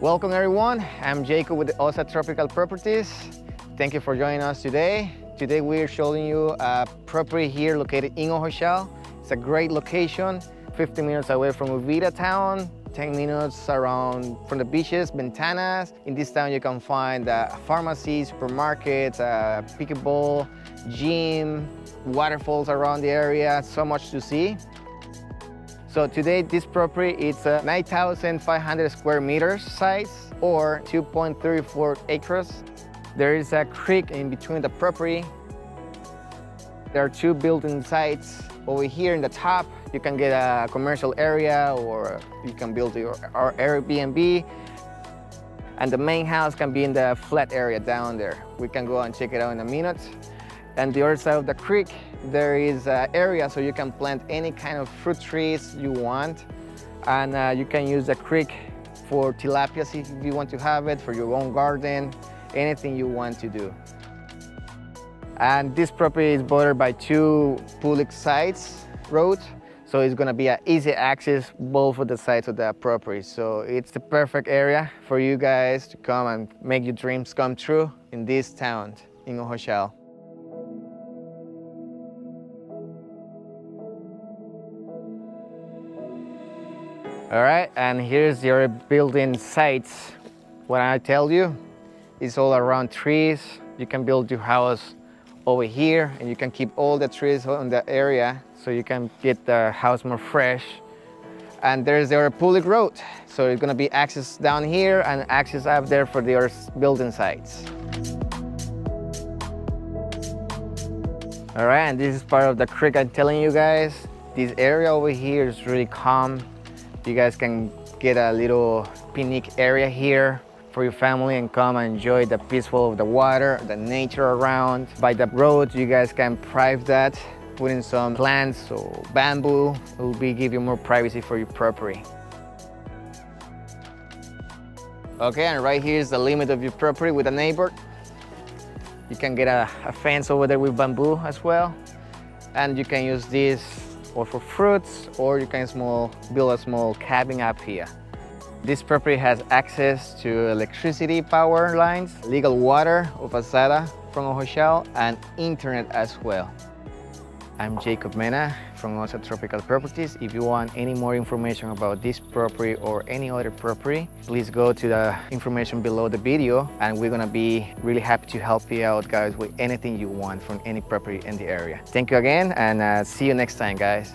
Welcome everyone, I'm Jacob with Osa Tropical Properties. Thank you for joining us today. Today we're showing you a property here located in Ojochal. It's a great location, 50 minutes away from Uvita town, 10 minutes around from the beaches, Ventanas. In this town you can find uh, a pharmacy, supermarkets, a pickleball, gym, waterfalls around the area, so much to see. So today this property is a 9,500 square meters size or 2.34 acres. There is a creek in between the property. There are two building sites. Over here in the top, you can get a commercial area or you can build your our Airbnb. And the main house can be in the flat area down there. We can go and check it out in a minute. And the other side of the creek, there is an area so you can plant any kind of fruit trees you want. And uh, you can use the creek for tilapia if you want to have it, for your own garden, anything you want to do. And this property is bordered by two public sites roads. So it's gonna be an easy access both of the sides of the property. So it's the perfect area for you guys to come and make your dreams come true in this town, in Ojochal. All right, and here's your building sites. What I tell you, it's all around trees. You can build your house over here and you can keep all the trees on the area so you can get the house more fresh. And there's the other public road. So it's gonna be access down here and access up there for the other building sites. All right, and this is part of the creek I'm telling you guys. This area over here is really calm. You guys can get a little picnic area here for your family and come and enjoy the peaceful of the water, the nature around. By the road, you guys can private that, put in some plants or bamboo. It will be give you more privacy for your property. Okay, and right here is the limit of your property with a neighbor. You can get a, a fence over there with bamboo as well. And you can use this or for fruits, or you can small, build a small cabin up here. This property has access to electricity power lines, legal water of Asada from Ojochal, and internet as well. I'm Jacob Mena from Osa Tropical Properties. If you want any more information about this property or any other property, please go to the information below the video and we're gonna be really happy to help you out guys with anything you want from any property in the area. Thank you again and uh, see you next time guys.